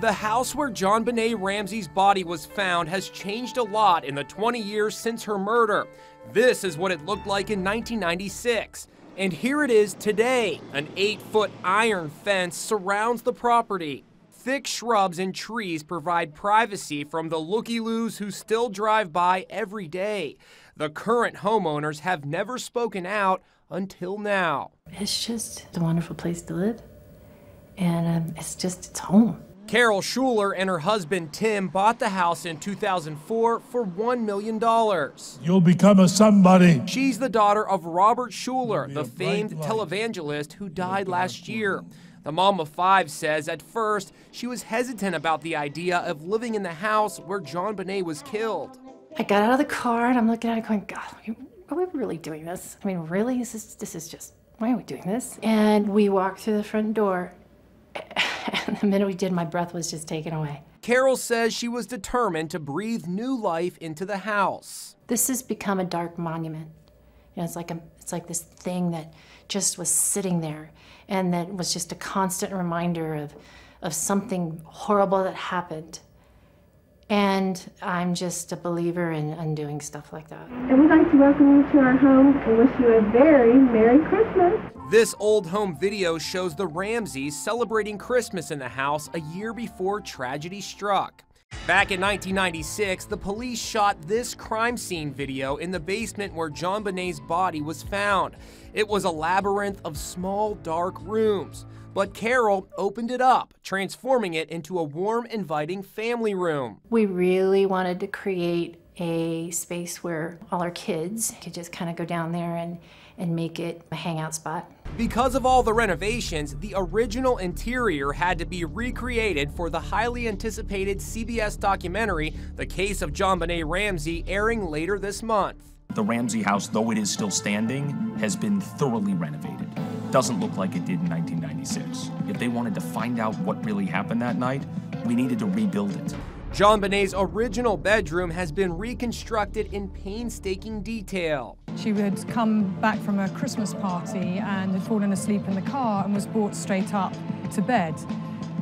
The house where JonBenét Ramsey's body was found has changed a lot in the 20 years since her murder. This is what it looked like in 1996. And here it is today. An eight foot iron fence surrounds the property. Thick shrubs and trees provide privacy from the looky loos who still drive by every day. The current homeowners have never spoken out until now. It's just a wonderful place to live, and um, it's just it's home. Carol Schuller and her husband Tim bought the house in 2004 for $1 million. You'll become a somebody. She's the daughter of Robert Schuller, the famed televangelist who died last year. The mom of five says at first she was hesitant about the idea of living in the house where JonBenét was killed. I got out of the car and I'm looking at it going, God, are we really doing this? I mean, really? This is, this is just, why are we doing this? And we walked through the front door. And the minute we did, my breath was just taken away. Carol says she was determined to breathe new life into the house. This has become a dark monument. You know, it's like a, it's like this thing that just was sitting there, and that was just a constant reminder of, of something horrible that happened. And I'm just a believer in undoing stuff like that. And we'd like to welcome you to our home and wish you a very Merry Christmas. This old home video shows the Ramseys celebrating Christmas in the house a year before tragedy struck. Back in 1996, the police shot this crime scene video in the basement where JonBenét's body was found. It was a labyrinth of small, dark rooms. But Carol opened it up, transforming it into a warm, inviting family room. We really wanted to create a space where all our kids could just kind of go down there and, and make it a hangout spot. Because of all the renovations, the original interior had to be recreated for the highly anticipated CBS documentary, The Case of JonBenét Ramsey, airing later this month. The Ramsey house, though it is still standing, has been thoroughly renovated. Doesn't look like it did in 1996. If they wanted to find out what really happened that night, we needed to rebuild it. JonBenét's original bedroom has been reconstructed in painstaking detail. She had come back from a Christmas party and had fallen asleep in the car and was brought straight up to bed.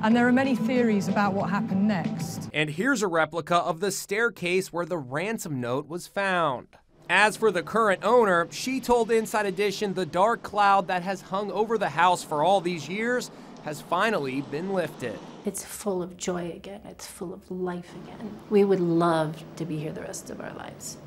And there are many theories about what happened next. And here's a replica of the staircase where the ransom note was found. As for the current owner, she told Inside Edition the dark cloud that has hung over the house for all these years has finally been lifted. It's full of joy again. It's full of life again. We would love to be here the rest of our lives.